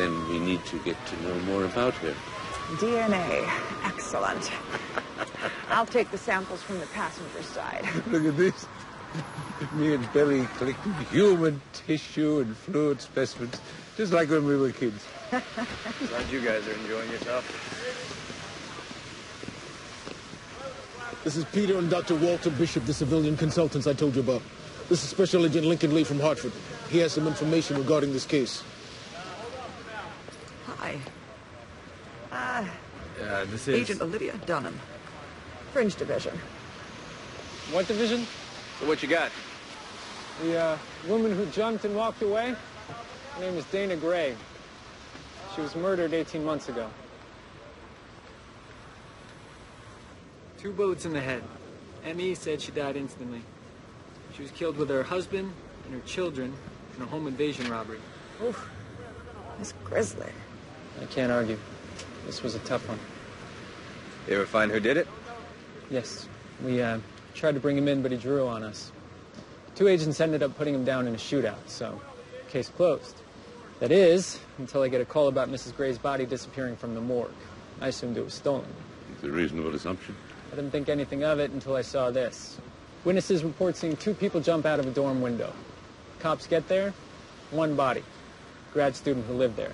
Then we need to get to know more about her. DNA. Excellent. I'll take the samples from the passenger side. Look at this. Me and Belly collecting human tissue and fluid specimens, just like when we were kids. Glad you guys are enjoying yourself. This is Peter and Dr. Walter Bishop, the civilian consultants I told you about. This is Special Agent Lincoln Lee from Hartford. He has some information regarding this case. Hi. Uh, Uh, this is... Agent Olivia Dunham. Fringe Division. What division? So what you got? The uh, woman who jumped and walked away? Her name is Dana Gray. She was murdered 18 months ago. Two bullets in the head. M.E. said she died instantly. She was killed with her husband and her children in a home invasion robbery. Oof. That's grisly. I can't argue. This was a tough one. You ever find who did it? Yes, we uh, tried to bring him in, but he drew on us. Two agents ended up putting him down in a shootout, so case closed. That is, until I get a call about Mrs. Gray's body disappearing from the morgue. I assumed it was stolen. It's a reasonable assumption. I didn't think anything of it until I saw this. Witnesses report seeing two people jump out of a dorm window. Cops get there, one body, grad student who lived there.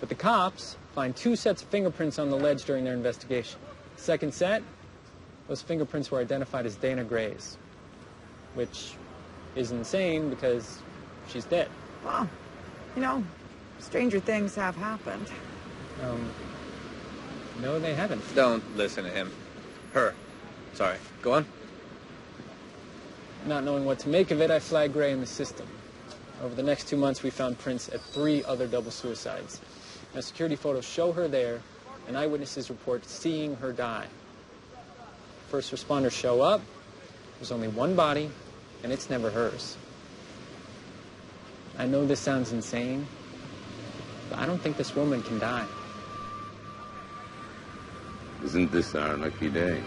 But the cops find two sets of fingerprints on the ledge during their investigation. Second set, those fingerprints were identified as Dana Gray's, which is insane because she's dead. Well, you know, stranger things have happened. Um, no, they haven't. Don't listen to him. Her. Sorry. Go on. Not knowing what to make of it, I flagged Gray in the system. Over the next two months, we found prints at three other double suicides. Now, security photos show her there, and eyewitnesses report seeing her die. First responders show up. There's only one body, and it's never hers. I know this sounds insane, but I don't think this woman can die. Isn't this our lucky day?